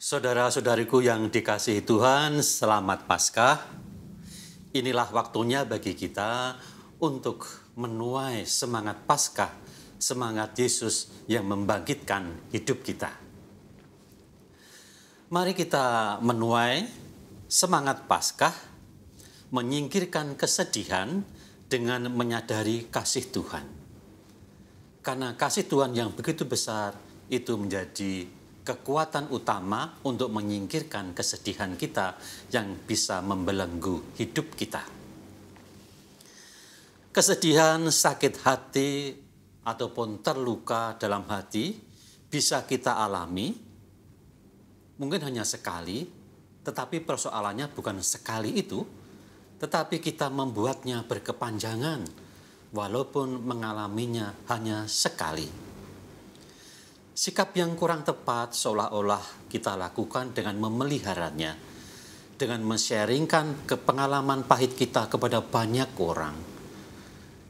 Saudara-saudariku yang dikasihi Tuhan, selamat Paskah. Inilah waktunya bagi kita untuk menuai semangat Paskah, semangat Yesus yang membangkitkan hidup kita. Mari kita menuai semangat Paskah, menyingkirkan kesedihan dengan menyadari kasih Tuhan. Karena kasih Tuhan yang begitu besar itu menjadi kekuatan utama untuk menyingkirkan kesedihan kita yang bisa membelenggu hidup kita. Kesedihan, sakit hati, ataupun terluka dalam hati bisa kita alami, mungkin hanya sekali, tetapi persoalannya bukan sekali itu, tetapi kita membuatnya berkepanjangan, walaupun mengalaminya hanya sekali. Sikap yang kurang tepat seolah-olah kita lakukan dengan memeliharanya, dengan mensharingkan pengalaman pahit kita kepada banyak orang.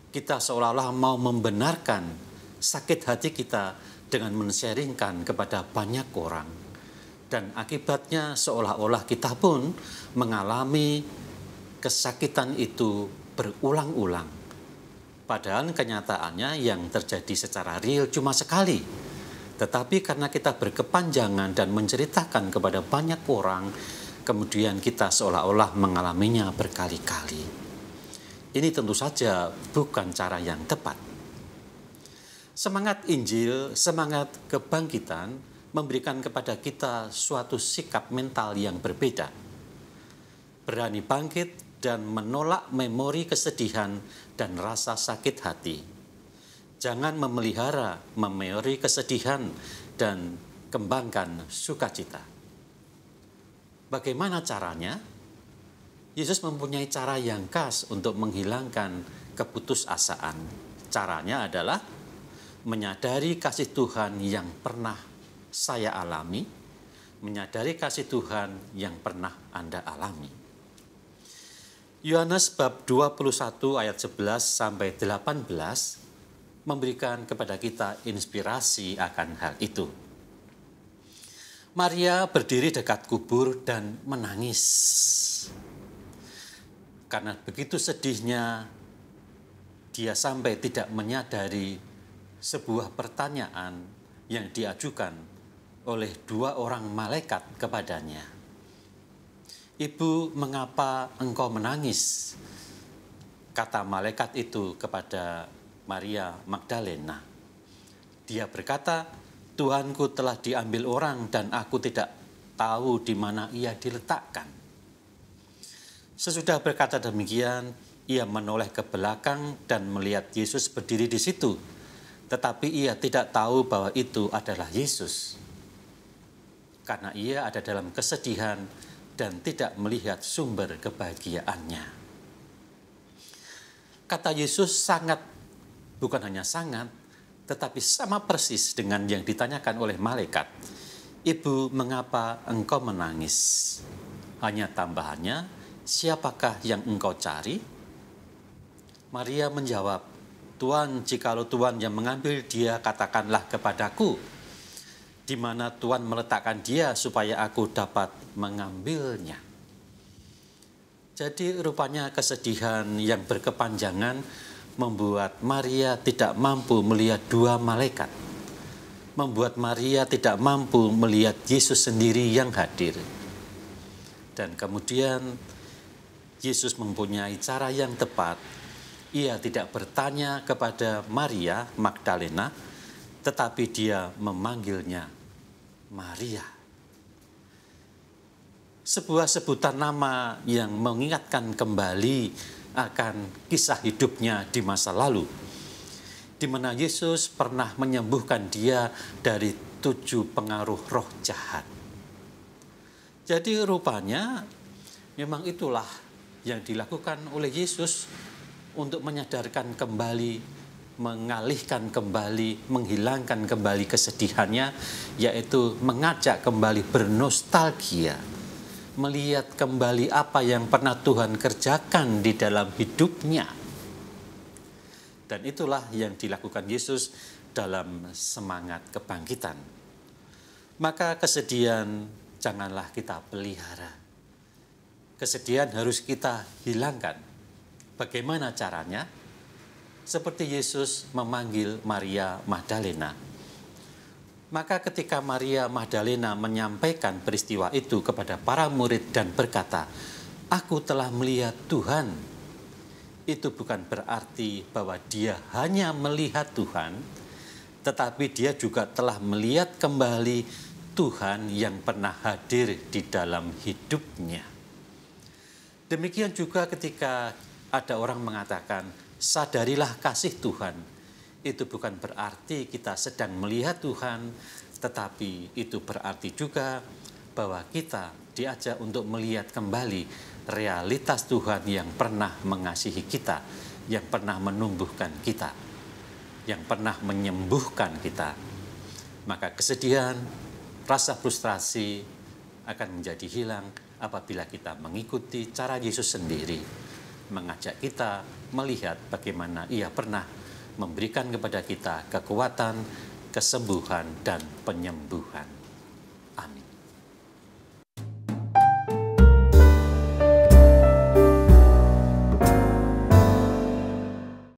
Kita seolah-olah mau membenarkan sakit hati kita dengan mensharingkan kepada banyak orang. Dan akibatnya seolah-olah kita pun mengalami kesakitan itu berulang-ulang. Padahal kenyataannya yang terjadi secara real cuma sekali tetapi karena kita berkepanjangan dan menceritakan kepada banyak orang, kemudian kita seolah-olah mengalaminya berkali-kali. Ini tentu saja bukan cara yang tepat. Semangat Injil, semangat kebangkitan memberikan kepada kita suatu sikap mental yang berbeda. Berani bangkit dan menolak memori kesedihan dan rasa sakit hati Jangan memelihara memori kesedihan dan kembangkan sukacita. Bagaimana caranya? Yesus mempunyai cara yang khas untuk menghilangkan keputusasaan. Caranya adalah menyadari kasih Tuhan yang pernah saya alami, menyadari kasih Tuhan yang pernah Anda alami. Yohanes bab 21 ayat 11 sampai 18 memberikan kepada kita inspirasi akan hal itu. Maria berdiri dekat kubur dan menangis. Karena begitu sedihnya, dia sampai tidak menyadari sebuah pertanyaan yang diajukan oleh dua orang malaikat kepadanya. Ibu, mengapa engkau menangis? Kata malaikat itu kepada Maria Magdalena. Dia berkata, Tuhanku telah diambil orang dan aku tidak tahu di mana ia diletakkan. Sesudah berkata demikian, ia menoleh ke belakang dan melihat Yesus berdiri di situ. Tetapi ia tidak tahu bahwa itu adalah Yesus. Karena ia ada dalam kesedihan dan tidak melihat sumber kebahagiaannya. Kata Yesus sangat bukan hanya sangat, tetapi sama persis dengan yang ditanyakan oleh malaikat. Ibu, mengapa engkau menangis? Hanya tambahannya, siapakah yang engkau cari? Maria menjawab, Tuhan, jikalau Tuhan yang mengambil dia, katakanlah kepadaku, di mana Tuhan meletakkan dia supaya aku dapat mengambilnya. Jadi rupanya kesedihan yang berkepanjangan membuat Maria tidak mampu melihat dua malaikat. Membuat Maria tidak mampu melihat Yesus sendiri yang hadir. Dan kemudian Yesus mempunyai cara yang tepat. Ia tidak bertanya kepada Maria Magdalena, tetapi dia memanggilnya Maria. Sebuah sebutan nama yang mengingatkan kembali akan kisah hidupnya di masa lalu, di mana Yesus pernah menyembuhkan dia dari tujuh pengaruh roh jahat. Jadi rupanya memang itulah yang dilakukan oleh Yesus untuk menyadarkan kembali, mengalihkan kembali, menghilangkan kembali kesedihannya, yaitu mengajak kembali bernostalgia melihat kembali apa yang pernah Tuhan kerjakan di dalam hidupnya. Dan itulah yang dilakukan Yesus dalam semangat kebangkitan. Maka kesedihan janganlah kita pelihara. Kesedihan harus kita hilangkan. Bagaimana caranya? Seperti Yesus memanggil Maria Magdalena. Maka ketika Maria Magdalena menyampaikan peristiwa itu kepada para murid dan berkata, "Aku telah melihat Tuhan." Itu bukan berarti bahwa dia hanya melihat Tuhan, tetapi dia juga telah melihat kembali Tuhan yang pernah hadir di dalam hidupnya. Demikian juga ketika ada orang mengatakan, sadarilah kasih Tuhan. Itu bukan berarti kita sedang melihat Tuhan, tetapi itu berarti juga bahwa kita diajak untuk melihat kembali realitas Tuhan yang pernah mengasihi kita, yang pernah menumbuhkan kita, yang pernah menyembuhkan kita. Maka kesedihan, rasa frustrasi akan menjadi hilang apabila kita mengikuti cara Yesus sendiri, mengajak kita melihat bagaimana Ia pernah memberikan kepada kita kekuatan, kesembuhan, dan penyembuhan. Amin.